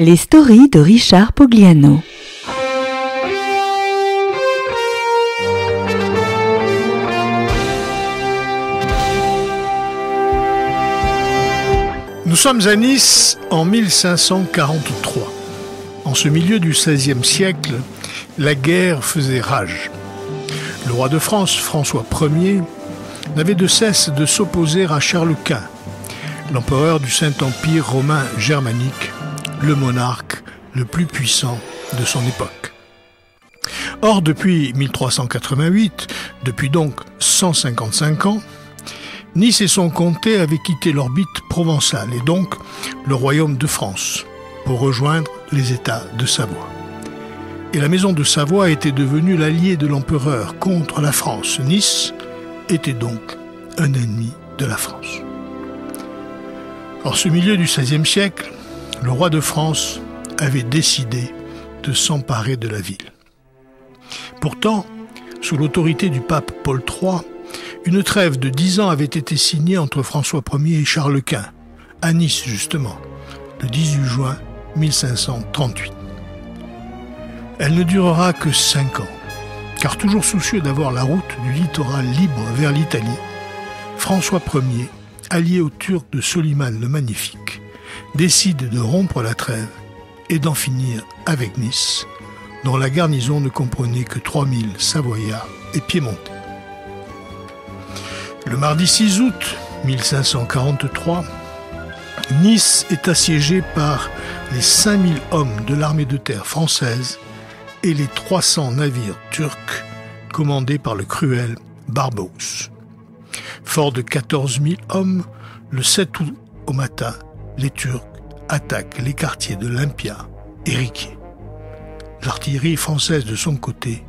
Les stories de Richard Pogliano. Nous sommes à Nice en 1543. En ce milieu du XVIe siècle, la guerre faisait rage. Le roi de France, François Ier, n'avait de cesse de s'opposer à Charles Quint, l'empereur du Saint-Empire romain germanique, le monarque le plus puissant de son époque. Or, depuis 1388, depuis donc 155 ans, Nice et son comté avaient quitté l'orbite provençale et donc le royaume de France pour rejoindre les États de Savoie. Et la maison de Savoie était devenue l'allié de l'empereur contre la France. Nice était donc un ennemi de la France. En ce milieu du XVIe siècle, le roi de France avait décidé de s'emparer de la ville. Pourtant, sous l'autorité du pape Paul III, une trêve de dix ans avait été signée entre François Ier et Charles Quint, à Nice justement, le 18 juin 1538. Elle ne durera que cinq ans, car toujours soucieux d'avoir la route du littoral libre vers l'Italie, François Ier, allié aux Turcs de Soliman le Magnifique, décide de rompre la trêve et d'en finir avec Nice, dont la garnison ne comprenait que 3000 Savoyards et Piémontais. Le mardi 6 août 1543, Nice est assiégée par les 5000 hommes de l'armée de terre française et les 300 navires turcs commandés par le cruel Barberousse. Fort de 14 000 hommes, le 7 août au matin, les Turcs attaquent les quartiers de Lympia et Riquier. L'artillerie française de son côté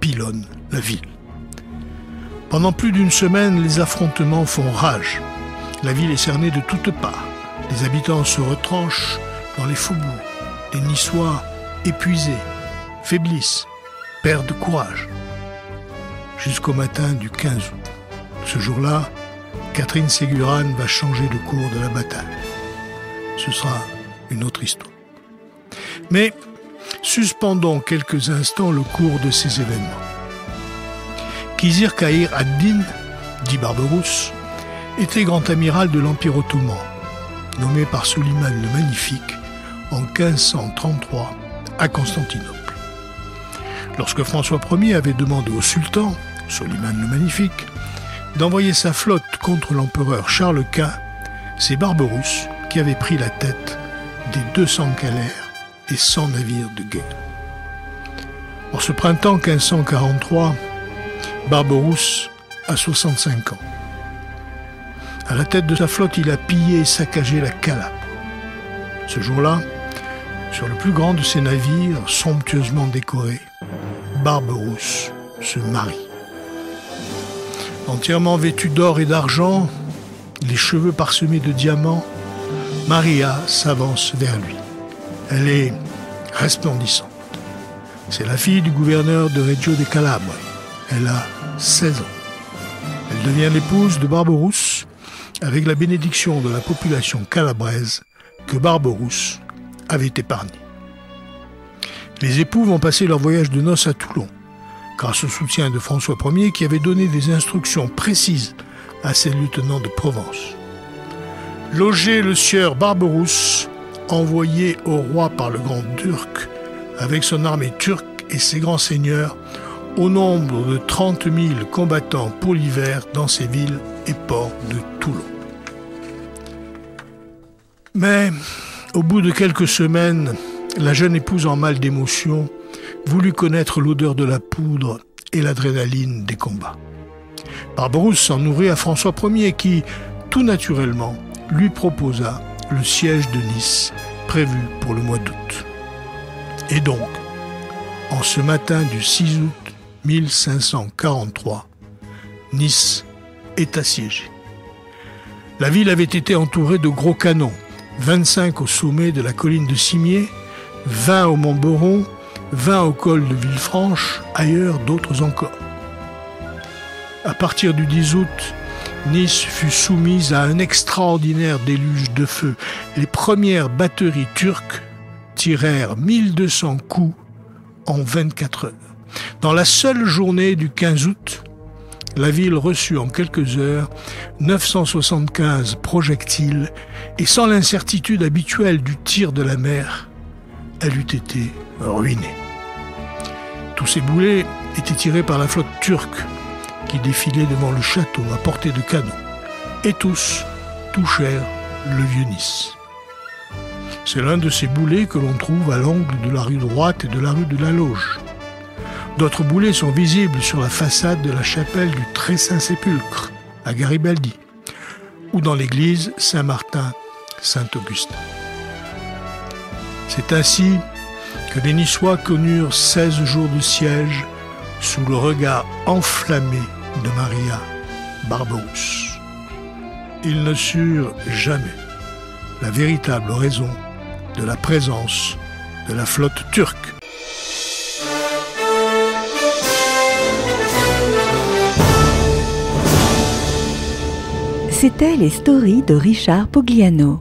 pilonne la ville. Pendant plus d'une semaine, les affrontements font rage. La ville est cernée de toutes parts. Les habitants se retranchent dans les faubourgs. Les Niçois, épuisés, faiblissent, perdent courage. Jusqu'au matin du 15 août. Ce jour-là, Catherine Ségurane va changer le cours de la bataille. Ce sera une autre histoire. Mais suspendons quelques instants le cours de ces événements. Kizir Kahir ad-Din, dit Barberousse, était grand amiral de l'Empire ottoman, nommé par Soliman le Magnifique en 1533 à Constantinople. Lorsque François Ier avait demandé au sultan, Soliman le Magnifique, d'envoyer sa flotte contre l'empereur Charles Quint, c'est Barberousse qui avait pris la tête des 200 galères et 100 navires de guerre. En ce printemps 1543, Barberousse a 65 ans. À la tête de sa flotte, il a pillé et saccagé la Calabre. Ce jour-là, sur le plus grand de ses navires, somptueusement décorés, Barberousse se marie. Entièrement vêtue d'or et d'argent, les cheveux parsemés de diamants, Maria s'avance vers lui. Elle est resplendissante. C'est la fille du gouverneur de Reggio de Calabre. Elle a 16 ans. Elle devient l'épouse de Barberousse avec la bénédiction de la population calabraise que Barberousse avait épargnée. Les époux vont passer leur voyage de noces à Toulon, grâce au soutien de François Ier qui avait donné des instructions précises à ses lieutenants de Provence. Loger le sieur Barberousse, envoyé au roi par le grand Turc, avec son armée turque et ses grands seigneurs, au nombre de 30 000 combattants pour l'hiver dans ces villes et ports de Toulon. Mais, au bout de quelques semaines, la jeune épouse en mal d'émotion voulut connaître l'odeur de la poudre et l'adrénaline des combats. Barberousse s'en nourrit à François Ier qui, tout naturellement, lui proposa le siège de Nice prévu pour le mois d'août. Et donc, en ce matin du 6 août 1543, Nice est assiégée. La ville avait été entourée de gros canons, 25 au sommet de la colline de Cimier, 20 au mont Boron, 20 au col de Villefranche, ailleurs d'autres encore. À partir du 10 août, Nice fut soumise à un extraordinaire déluge de feu. Les premières batteries turques tirèrent 1200 coups en 24 heures. Dans la seule journée du 15 août, la ville reçut en quelques heures 975 projectiles et sans l'incertitude habituelle du tir de la mer, elle eût été ruinée. Tous ces boulets étaient tirés par la flotte turque qui défilait devant le château à portée de canon. Et tous touchèrent le vieux Nice. C'est l'un de ces boulets que l'on trouve à l'angle de la rue droite et de la rue de la Loge. D'autres boulets sont visibles sur la façade de la chapelle du Très Saint-Sépulcre, à Garibaldi, ou dans l'église Saint-Martin-Saint-Augustin. C'est ainsi que les Niçois connurent 16 jours de siège sous le regard enflammé de Maria Barberousse. Ils ne surent jamais la véritable raison de la présence de la flotte turque. C'était les stories de Richard Pogliano.